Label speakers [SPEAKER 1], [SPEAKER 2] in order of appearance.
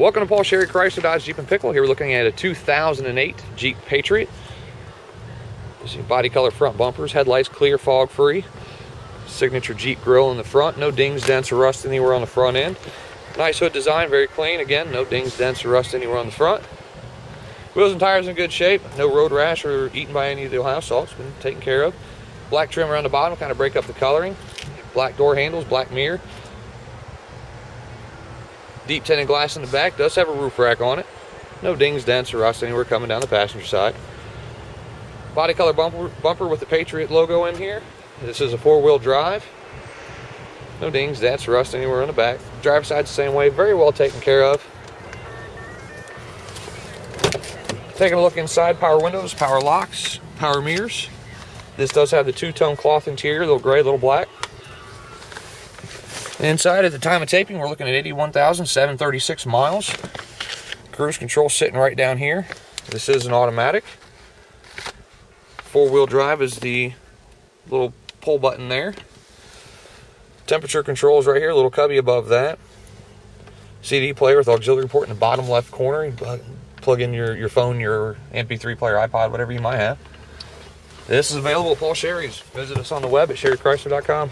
[SPEAKER 1] Welcome to Paul Sherry Chrysler Dodge Jeep and Piqua. Here we're looking at a 2008 Jeep Patriot. You see body color front bumpers, headlights clear, fog free. Signature Jeep grill in the front, no dings, dents, or rust anywhere on the front end. Nice hood design, very clean. Again, no dings, dents, or rust anywhere on the front. Wheels and tires in good shape. No road rash or eaten by any of the Ohio salts. Been taken care of. Black trim around the bottom, kind of break up the coloring. Black door handles, black mirror. Deep tinted glass in the back. Does have a roof rack on it. No dings, dents, or rust anywhere coming down the passenger side. Body color bumper, bumper with the Patriot logo in here. This is a four-wheel drive. No dings, dents, rust anywhere on the back. Driver side the same way. Very well taken care of. Taking a look inside, power windows, power locks, power mirrors. This does have the two-tone cloth interior, little gray, little black. Inside at the time of taping, we're looking at 81,736 miles. Cruise control sitting right down here. This is an automatic. Four-wheel drive is the little pull button there. Temperature controls right here, little cubby above that. CD player with auxiliary port in the bottom left corner. You plug in your, your phone, your MP3 player, iPod, whatever you might have. This is available at Paul Sherry's. Visit us on the web at sherrychrysler.com.